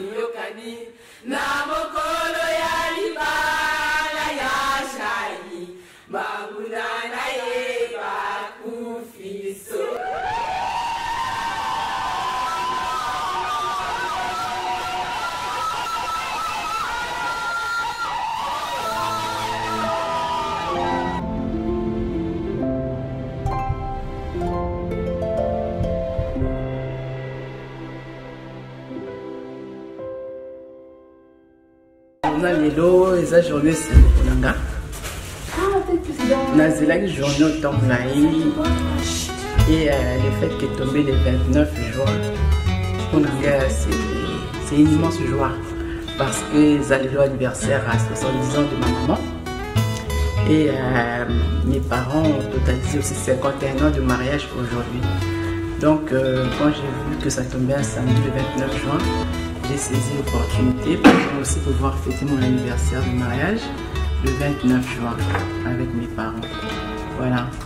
Boyokani na mokolo ya libala ya Shani, banguna na ye bakufi miso. na lelo eza journée esengo na nga nazelaki journée otombo na ye et euh, le fait que tombe le 29 juin mpo na nga c'est une immense joie parce que c'est l'anniversaire anniversaire à 70 ans de ma maman et euh, mes parents ont totalisé aussi 51 ans de mariage aujourd'hui donc euh, quand j'ai vu que ça tombait un samedi le 29 juin j'ai saisi l'opportunité pour aussi pouvoir fêter mon anniversaire de mariage le 29 juin avec mes parents. Voilà,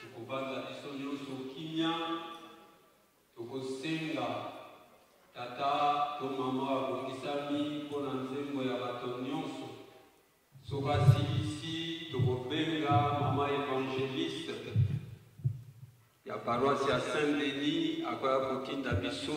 Tokobanga biso nyonso kimia, tokosenga tata to mama babongisami mpo na nzembo ya bato nyonso. Soki asilisi, tokobenga mama evangeliste ya paroisse ya Saint Denis akoya kotinda biso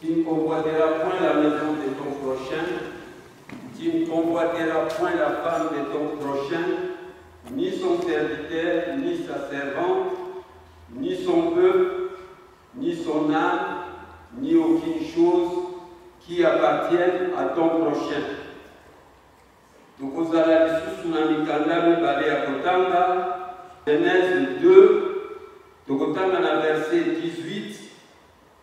Tu ne convoiteras point la maison de ton prochain, tu ne convoiteras point la femme de ton prochain, ni son serviteur, ni sa servante, ni son peuple, ni son âme, ni aucune chose qui appartienne à ton prochain. tokozala lisusu na mikanda mibale ya kotanga genèse 2 tokotanga na verset 18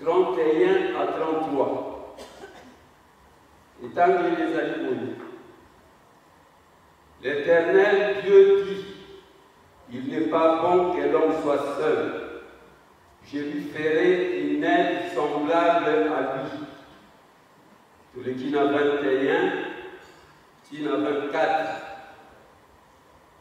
31 à 33 etangeli ezali boye l'éternel dieu dit il n'est pas bon que l'homme soit seul je lui ferai une aide semblable à lui toleki na 21 tina 24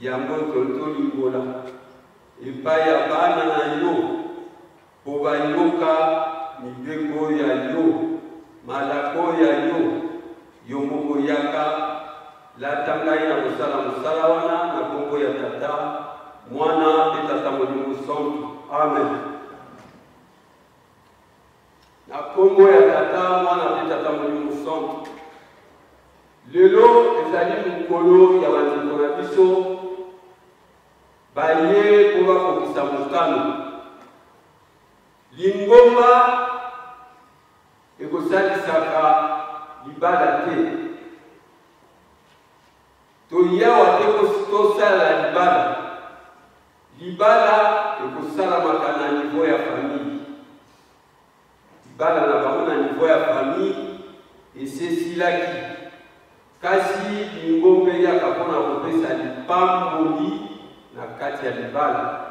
Yango tonton limbola epai ya bana na yo po bayoka mibeko ya yo, malako ya yo. Yo moko yaka lata ngai na kosala mosala wana na kombo ya Tata, Mwana pe Tata Molimo Santu. Amen. Na kombo ya Tata, Mwana mpe Tata Molimo Santu. Lelo ezali mokolo ya bandeko na biso baye mpo bakokisa mokano. Lingomba ekosalisaka libala te. Toyawa te tosala libala. Libala ekosalamaka na niveau ya famille. Libala na bango na niveau ya famille esesilaki, kasi lingomba eyaka mpo na kopesa lipamboli na kati ya libala.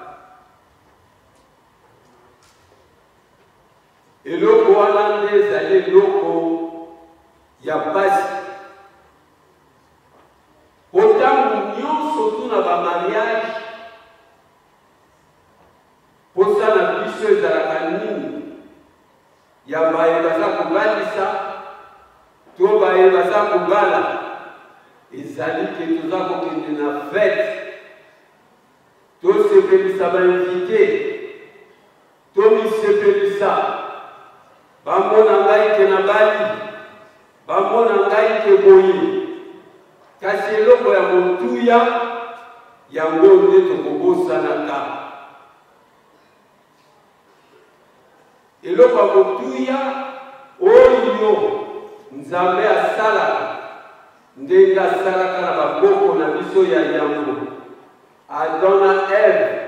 Eloko wana nde ezali eloko ya mpasi Po tango nionso tout na ba mariage posa na biso ezalaka nini? Ya baye baza kobalisa to baye baza kobala? Ezali ke toza kokende na fete tosepelisa ba invite. Tomisepelisa, bamona ngai ke nabali, bamona ngai ke boye, kasi eloko ya motuya yango nde tokobosanaka. Eloko ya motuya oyo Nzambe asalaka ndenge asalaka na baboko na biso ya yambo Adam na Eve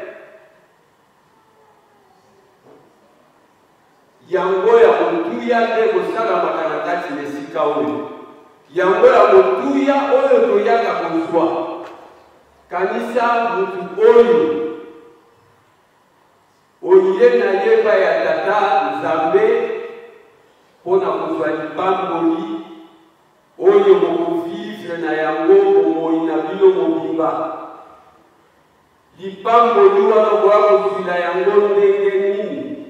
yango ya motuya nde kosalamaka na kati na esika oyo yango ya motuya oyo toyaka kozwa kanisa motu oyo oye na yeba ya tata nzambe mpo na kozwa lipamboli oyo mokovivre na yango bomoi na bino mobimba Lipamboli wana okoya kozwila yango ndenge nini?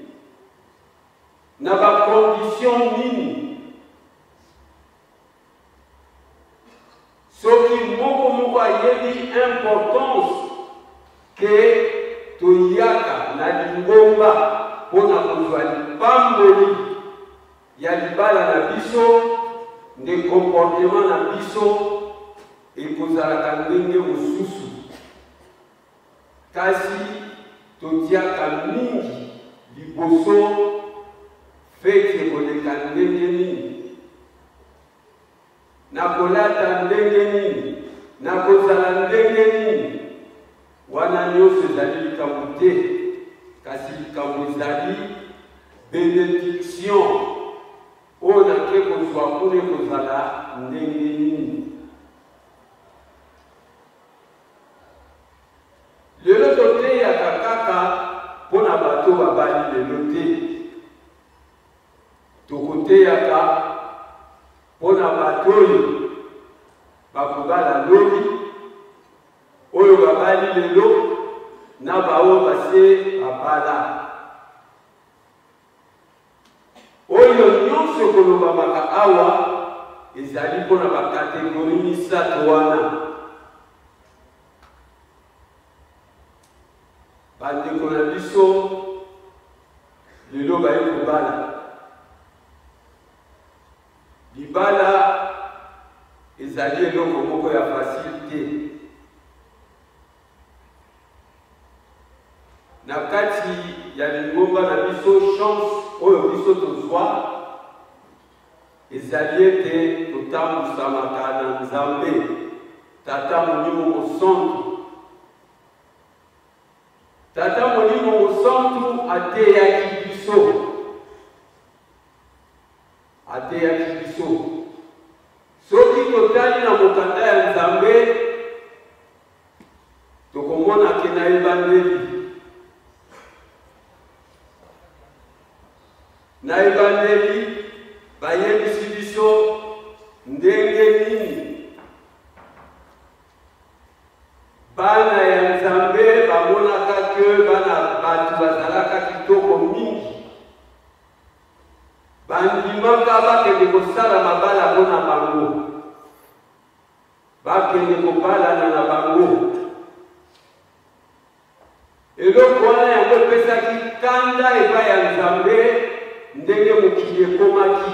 Na ba conditions nini? Soki moko moko ayebi importance ke toyaka na lingomba mpo na kozwa lipamboli ya libala na biso nde comportement na biso Ekozalaka ndenge mosusu, kasi totiaka mingi liboso feti ekoleka ndenge nini, nakolata ndenge nini, nakozala ndenge nini. Wana nyonso ezali likambo te, kasi likambo ezali benediction. Oyo nake kozwa kuna ekozala ndenge nini? Lelo toteyaka kaka mpo na bato babali lelo te, tokoteyaka mpo na bato oyo bakobala lobi, oyo babali lelo na baoyo basie babala. Oyo nyonso ekolobamaka awa ezali mpo na bakategori misato wana. Bandeko na biso lelo baye kobala libala ezali eloko moko ya fasili te. na kati ya lingomba na biso chance oyo biso tozwa ezali ete totambusamaka na nzambe tata molimo mosantu tata molimo mosantu ateyaki biso ateyaki biso soki totali na mokanda ya nzambe Tokomona ke na ebandeli, na ebandeli bayebisi biso ndenge nini bana ya Nzambe bamonaka ke bana bato bazalaka kitoko mingi, bandimaka bakende kosala mabala mpo na bango. Bakende kobalana na bango. Eloko wana yango epesaki kanda epai ya Nzambe ndenge mokili ekomaki.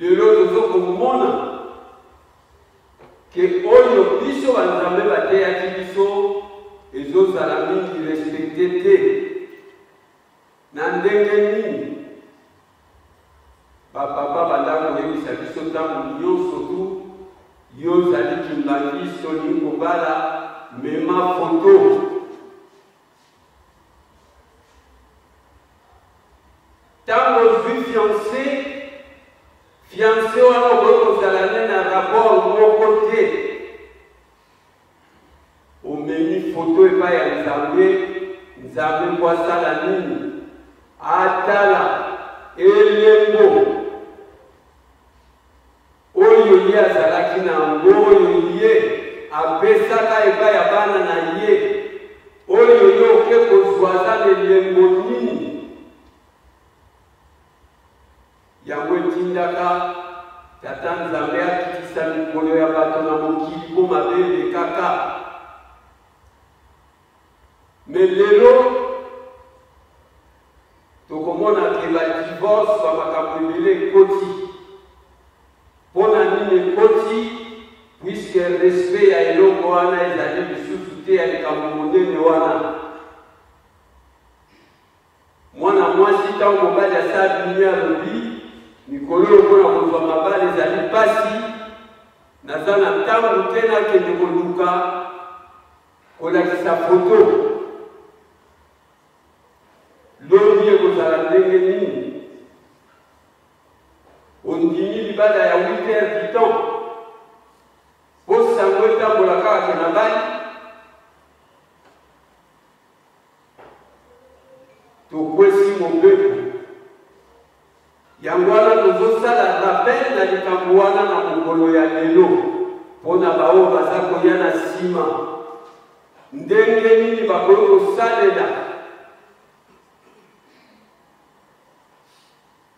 Lelo tozo komona ke oyo biso banzambe bateyaki biso ezozala mingi respekte te. Na ndenge nini? Ba papa banda koyebisa biso tango nionso tu yo ozali kimbanguiste olingi kobala mema photo. Omemi photo epai ya Nzambe, Nzambe mpo asala nini? Atala elembo oyo ye azalaki na yango, oyo ye apesaka epai ya bana na ye, oyo yo oke kozwa aza na elembo nini? Yango etindaka Tata Nzambe akitisa mikolo ya bato na mokili mpo mabe elekaka. Me lelo tokomona ke badivorce ba makambo ebele ekoti. Mpo na nini ekoti? Puiske respect ya eloko wana ezali lisusu te ya likambo monene wana. Mwana mwasi, ntango mobali asali bino alobi, mikolo oyo mpo na kozwa mabali ezali mpasi, naza na ntango te nakende koluka kolakisa foto. Lobi ekozala ndenge nini? Ondimi libala ya 8 heures du temps? Bosango etambola kaka te na bali Tokwesi mobeko. Yango wana tozosala rappel na likambo wana na mokolo ya lelo mpo na baoyo baza koya na nsima ndenge nini bakoki kosalela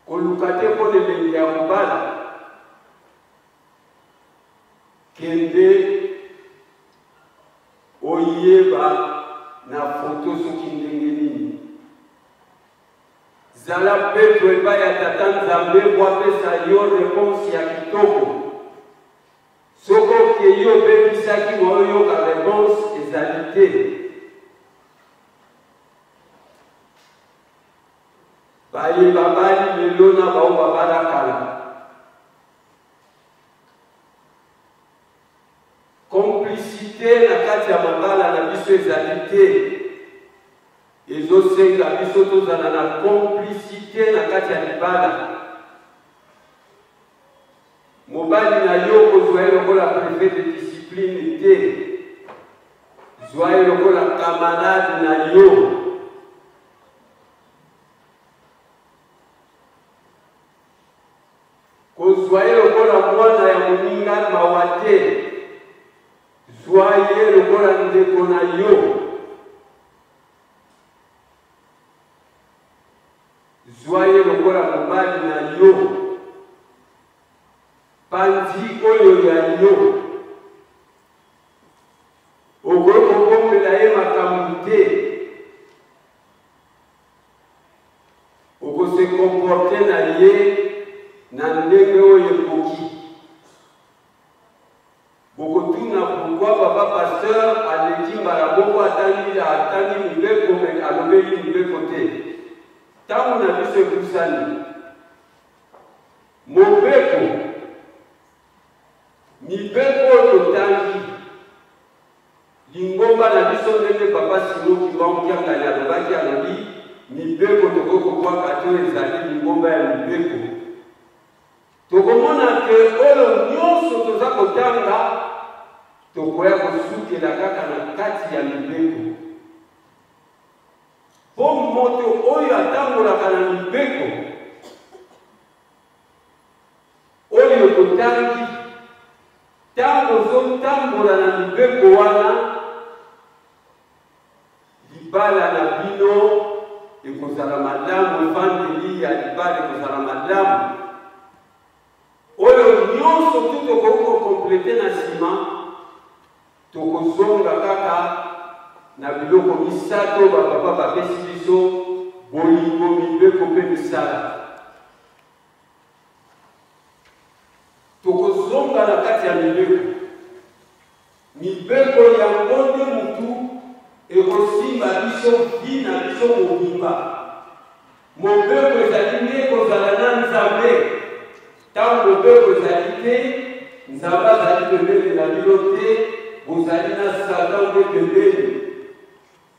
koluka te mpo na elengi ya kobala Kende oyeba na foto soki ndenge nini. Zala peto epai ya Tata Nzambe mpo apesa yo reponse ya kitoko. Soki okei obebisaki mwa oyoka reponse ezali te. Baye babali lelo na baoyo babala kala Complicité na kati ya mabala na biso ezali te. Ezosenga biso tozala na complicité na kati ya libala. Mobali na yo kozwa ye lokola prefet de discipline te. Zwa ye lokola camarade na yo. Kozwa ye lokola mwana ya moninga mawa te. Zwa ye lokola ndeko na yo. Zwa ye lokola mobali na yo. Panzi oyo ya yo. Okoki kobombela ye makambo te. okose comporte na ye na ndenge oyo ekoki bokotuna pourkoi papa pasteur aleki mbala moko atangi atangi mibeko me alobeli mibeko te ntango na biso epusani mobeko mibeko oyo totangi Lingomba na biso, ndenge Papa Simon Kimbangu Kiangani alobaki, alobi, mibeko tokoki kobwaka te oyo ezali lingomba ya mibeko. Tokomona que oyo nionso toza kotanga tokoya kosukela kaka na kati ya mibeko. Mpo moto oyo atambolaka na mibeko oyo totangi, Ntango ozotambola na mibeko wana, libala na bino ekozala malamu, efandeli ya libala ekozala malamu. Oyo nyonso tu tokoki kokomplete na nsima, tokozonga kaka na biloko misato bapapa bapesi biso, bolingo, mibeko mpe misala. Tokozonga na kati ya mibeko. Mibeko yango nde motu ekosimba biso vi na biso mobimba. Mobeko ezali nde kozala na Nzambe. Ntango mobeko ezali te, Nzambe azali pembeni na bino te, bozali na Satan nde pembeni.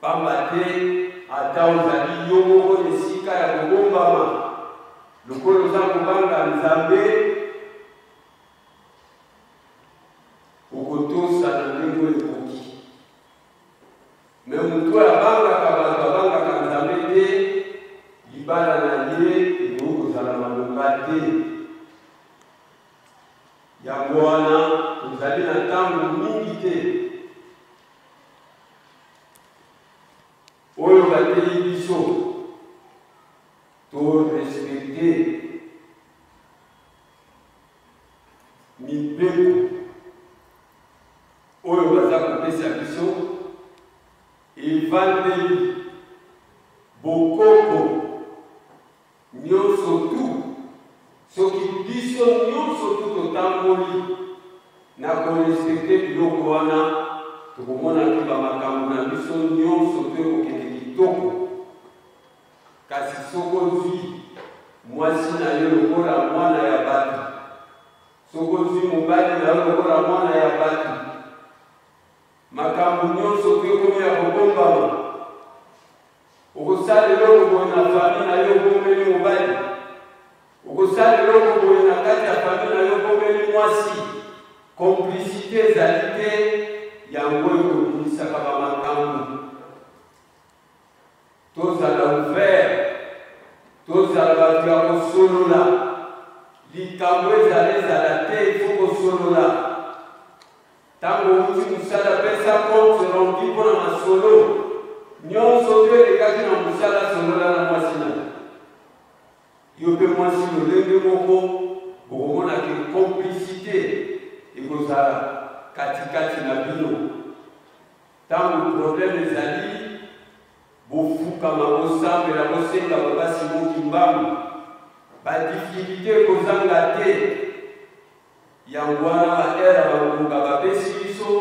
Pamba te, ata ozali yo moko esika ya kobombama, lokola oza kobanga Nzambe, okotosa na ndenge oyo ekoki. Me moto oyo abangaka bato, abangaka Nzambe te, libala na ye ekoki kozala malonga te. Yango wana, tozali na ntango mingi te. oyo bateyi biso torespekte mibeko oyo baza kopesa biso evandeli bokoko Nionso tout soki biso nionso tout totamboli na ko respecter biloko wana tokomona ke ba makambo na biso nionso tout ekokende kitoko kasi soki ozwi mwasi na yo lokola mwana ya batu soki ozwi mobali na yo lokola mwana ya batu Makambo nyonso soki ekomi ya kobombama, okosala eloko boye na fami na yo, obombeli mobali, okosala eloko boye na kati ya fami na yo, obombeli mwasi. Komplisite ezali te, yango ekobimisaka bamakambo. Tozala ouvert, tozala bato ya kosolola. Likambo ezala ezala te, ifo kosolola. Ntango outi mosala, pesa compte rendu mpo na masolo nyonso oyo elekaki na mosala. Solola na mwasi na yo mpe mwasi lolenge moko, bokomona ke complicite ekozala katikati na bino. Ntango probleme ezali, bofukama, bosambela, bosenga babasi moko kimbangu. Ba difficulte ekozanga te. Yango wana ba heure ya bangonga bapesi biso,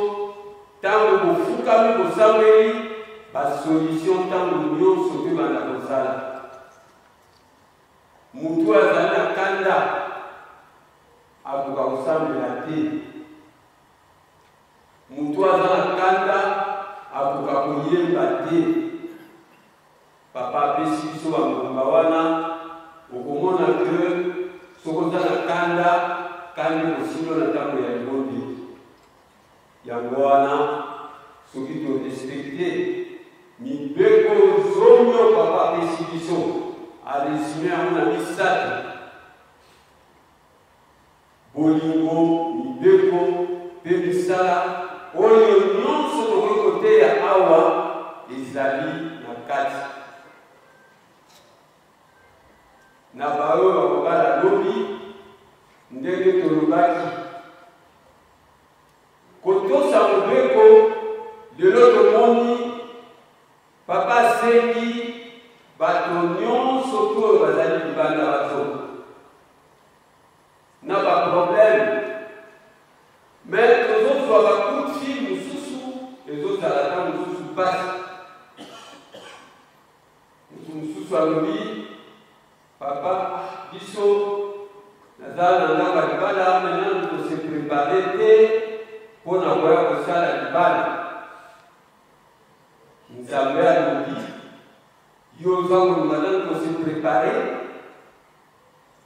tango bofukami bosambeli, ba solution tango nionso to ebanda kosala. Mutu oyo azali na kanda akoka kosambela te. Mutu aza na kanda akoka koyemba te. Papa apesi biso ba mbumba wana, okomona que soki oza na kanda, kanda ekosili yo na ntango ya libondeli. Yango wana soki to respecter mibeko zomi oyo papa apesi biso, a resume yango na misato. Bolingo, mibeko, mpe misala, oyo nyonso tokoki koteya awa, ezali na kati na baoyo bakobala lobi, ndenge tolobaki. Kotosa mobeko, lelo tomoni Papa asengi bato nyonso oyo bazali libanda bato na ba problème mais tozozwa ba coup de fil mosusu ezozala ta mosusu mpasi moto mosusu alobi papa biso naza na nga ba libala maintenant tose prepare te mpo na koya kosala libala nzambe alobi yo oza koloba nani tose prepare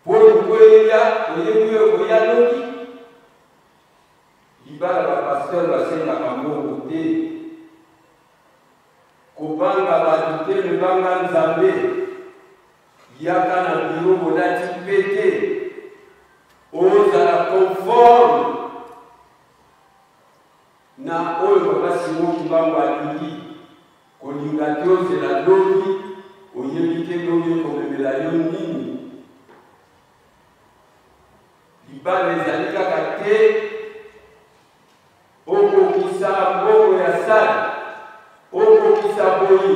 Pole mpo eya, oyebi oyo ekoya lobi? Libala ba pasteur basengaka mbongo te. Kobanga bato te mais banga Nzambe. Yaka na bureau bolati pete. Ozala conforme na oyo papa Simon Kimbangu alingi. Kolinga te ozela lobi, oyebi te lobi ekomemela yo nini. Libala ezali kaka te okokisa mbongo ya sale, okokisa boyi,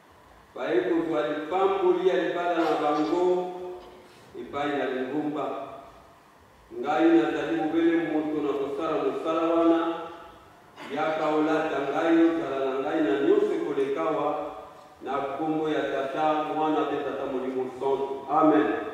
Baye kozwa lipamboli ya libala na bango epai na lingomba. Ngai nazali bobele moto na kosala mosala wana. Yaka olata ngai, ozala na ngai na nyonso ekoleka awa, na nkombo ya Tata, Mwana, mpe Tata Molimo Santu. Amen.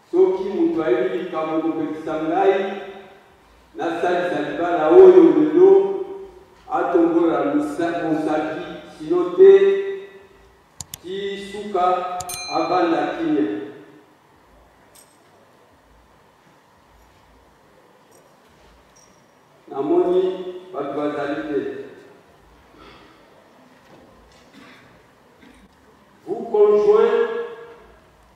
Soki moto ayebi likambo kopekisa ngai nasalisa libala oyo lelo, atombola mosapi, sino te tii suka avanda kimia. Namoni bato bazali te. Vous conjoint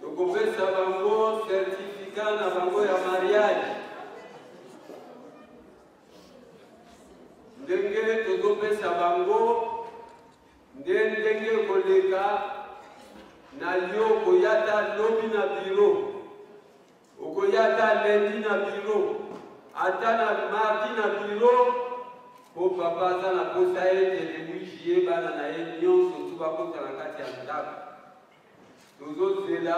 tokopesa bango certificat na bango ya mariage ndenge tozopesa bango nde ndenge koleka na yo koyata lobi na biro Okoya ata lundi na bureau, ata na mardi na bureau, po papa aza na posa ete le 8 juillet bana na ye nyonso tu bakota na kati ya ndako. Tozozela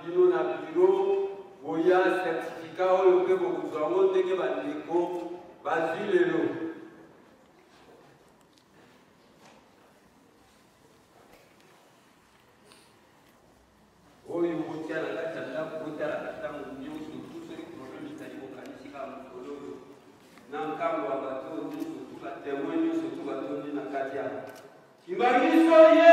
bino na bureau, boya certificat oyo mpe bokozwa yango ndenge bandeko bazwi lelo. oyo botia na kati ya ndako botalaka ntango nyonso tu soki probleme ezali bokanisi kaka mokolo oyo na nkambo ya bato nyonso tu batemoin nyonso tu batondi na kati ya kimbangiso ye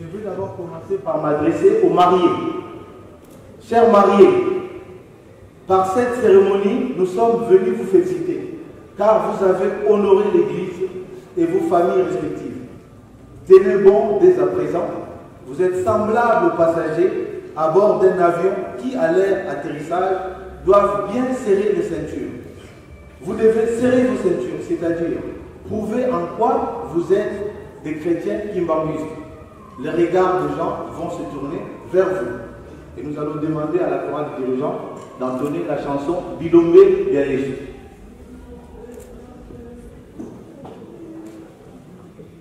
Je veux d'abord commencer par m'adresser aux mariés. Chers mariés, par cette cérémonie, nous sommes venus vous féliciter, car vous avez honoré l'Église et vos familles respectives. Tenez bon dès à présent, vous êtes semblables aux passagers à bord d'un avion qui, à l'air atterrissage, doivent bien serrer les ceintures. Vous devez serrer vos ceintures, c'est-à-dire prouver en quoi vous êtes des chrétiens qui m'amusent. Les regards des gens vont se tourner vers vous. Et nous allons demander à la chorale dirigeant d'en donner la chanson Bilombe l'Égypte.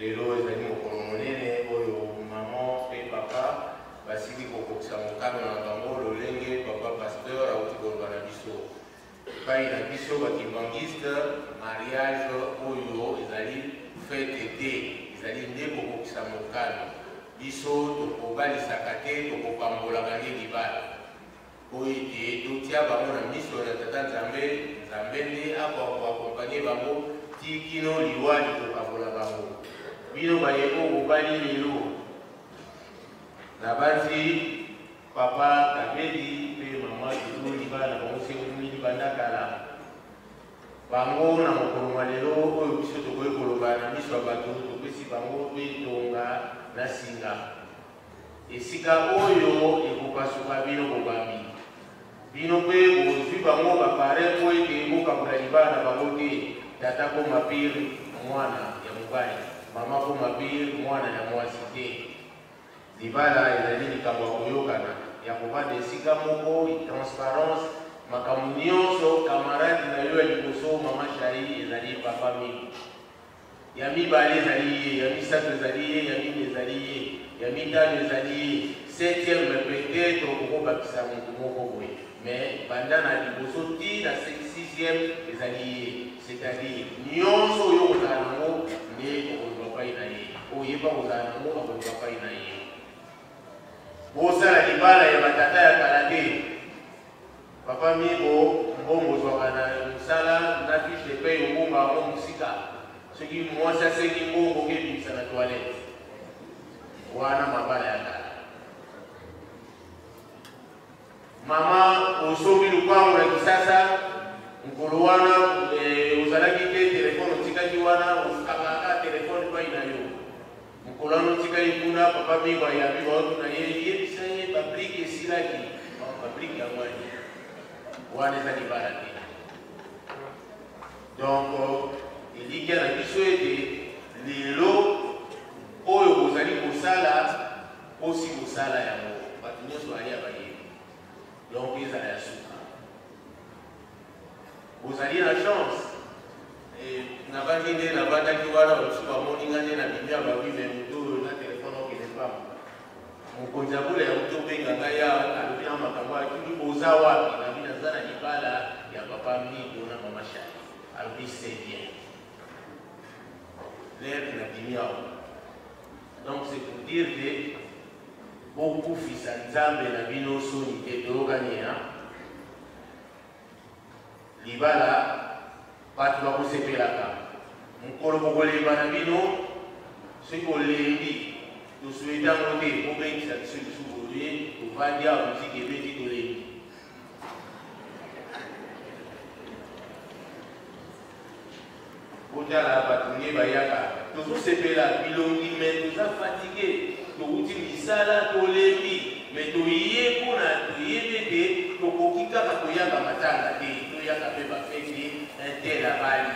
Lelo ezali mokolo monene oyo maman mpe papa basili kokokisa mokano na bango lolenge papa pasteur auti koloba na biso epai na biso bakibangiste mariage oyo ezali fete te ezali nde kokokisa mokano biso tokobalisaka te tokopambolaka nde libala Mpo ete totia bango na miso ya Tata Nzambe, Nzambe nde akoka koakompanye bango tii kino liwa likokabola bango. Bino baye oyo bobali lelo, nabanzi Papa Kabedi mpe Mama Dudu libala na bango se ewumeli libanda kala. Bango na mokolo mwa lelo oyo biso tokoki koloba na miso ya bato, topesi bango mpe ntonga na singa. Esika oyo ekopasuka bino bobambi, bino mpe bozwi bango bapare mpo ete bokabola libala na bango te, tata mpo mabir mwana ya mobali, mama mpo mabir mwana ya mwasi te. Libala ezali likambo ya koyokana, ya kovanda esika moko, transparence, makambo nyonso, camarade na yo ya liboso, mama Shari, ezali papa mingi. Ya mibale ezali ye, ya misato ezali ye, ya mine ezali ye, ya mitano ezali ye, septième mais peut-être okobakisa moto moko boye mais banda na liboso ti na sixième ezali ye c'est-à-dire nyonso oyo ozala nango nde okozwa pai na ye oyeba kozala nango akozwa pai na ye bosala libala ya batata ya kala te Papa Miro mbongo ozwaka na musala na fiche de paie obomba yango musika soki mwasi asengi mbongo oke ebimisa na toilette wana mabala ya kala mama osombi lupango na kisasa mokolo wana eh, ozalaki te telefone otikaki wana Mokolo wana otikali kuna, papa Migo ayambi baoto na ye, yebisa ye babrike esilaki, babrike yango ani wana eza libala te. Donc elikya na biso ete lelo oyo bozali kosala osi kosala yango bato nyonso baya bayebi, donc ezala ya suka Bozali na chance. Eh, nabaki nde nabandaki wana mosusu bamoni nga nde na bimia bawi me moto oyo na telefone okende pamba mokonzi ya bula ya moto obenga ngai ya alobi na makambo akili oza wapi nabi naza na libala ya papa migo na mama shali alobi se bien lere na bimi awa donc c'est pour dire que bokufisa nzambe na bino soni te toyokani ya libala bato bakosepelaka mokolo bokolemba na bino soki olembi tosue ntango te obengisa biso lisusu boye tovandi awa miziki ebeti tolembi botala bato nde bayaka tozosepela bilongi me toza fatike towuti misala tolembi me toye mpona toyebi ete tokoki kaka koyaka matanga te toyaka mpe bafeti intele abali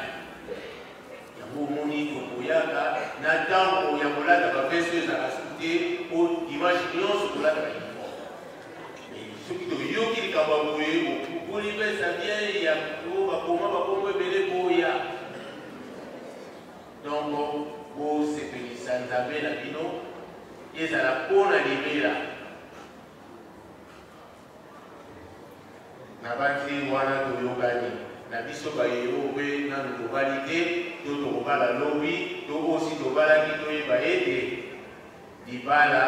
yango omoni tokoyaka na ntango ya kolata baveste ezalaka suku te mpo dimanche nyonso tolataka soki toyoki likambo ya boye bokuli mpe sabien ya po bakoma bakombo ebele boya donc bosepelisa nzambe na bino ezala mpo na libela na bati wana toyokani na biso bayeo mpe nanu tobali te to tokobala lobi to osi tobalaki toyeba ete libala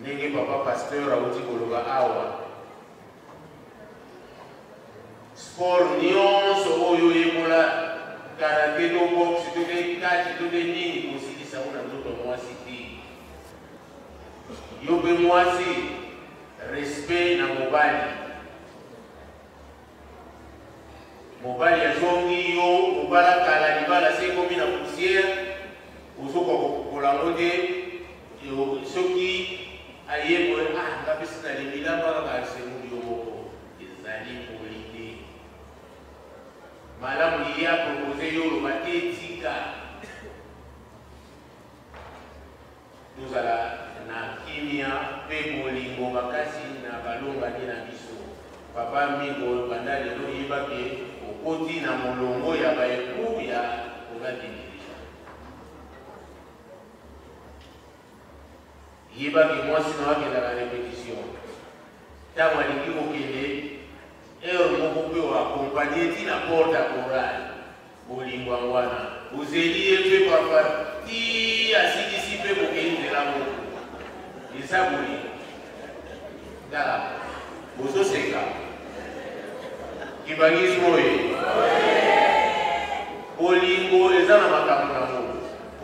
ndenge papa pasteur awuti koloba awa sport nyonso oyo oyekola karate to boxe to nde kati to nde nini kosilisa ngo na nzoto ya mwasi te yo mpe mwasi respect na mobali Mobali azongi yo mobala kala libala se ekomi na poussière ozokoka kokokola yango te soki aye boye ah nga mpe sinalingi nabaka basemoli yo moko ezali poli te malamu ye apropose yo oloba te etika Tozala na kimia pe bolingo makasi na balongani na biso. Papa Migo banda lelo yeba ke okoti na molongo ya ba epoux ya Tonga Dididi. yeba ke mwasi na wakenda na repetition ntango alingi kokende heure moko mpe oakompagne ti na porte ya korale Bolingo yango wana bozeli ye mpe papa ti asilisi mpe bokei nzela moko eza bolingo tala bozoseka kibangisi oyo bolingo eza na makambo yango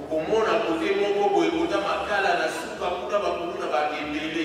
okomona kote moko boye kota makala na suka kuna bakulu na bato ebele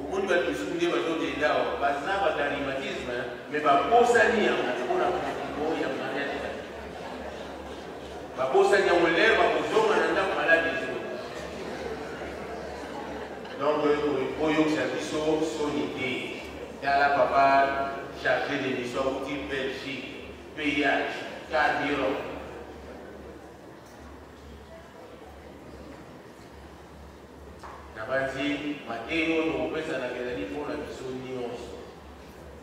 Omoni bato mosusu nde bazokende awa baza bakarimatisme me babosani yango mpona mokimo ya mariage babosani yango lere bakozonga na ndako maladi ezo donc oyokisa biso soni te tala papa charge de mission auti belgique payage carburant Nabanzi mateyi oyo bokopesa na Melanie mpo na biso nyonso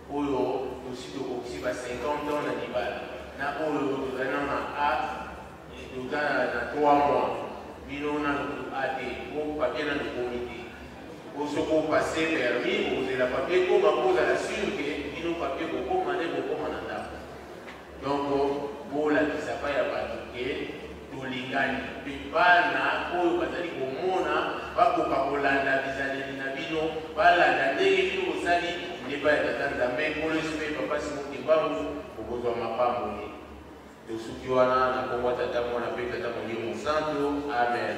oyo tosi tokokisi ba 50 ans na libala na oyo tozali na ma a toza na 3 mois bino nano to a te po papie nano ekomi te po soki opase permis okozela papie ekoma kozala sur ke bino papie kokoma nde kokoma na ndako Donc bolakisa epai ya bato ke tolingani, mpe bana oyo bazali komona bakoka kolanda bizaleli na bino, balanda ndenge bino bosali epai ya Tata Nzambe. Nkolo Yesu mpe Papa Simon Kimbangu, bokozwa mapamboli. Tosuki wana na nkombo ya Tata, Mwana mpe Tata Molimo Mosantu. Amen.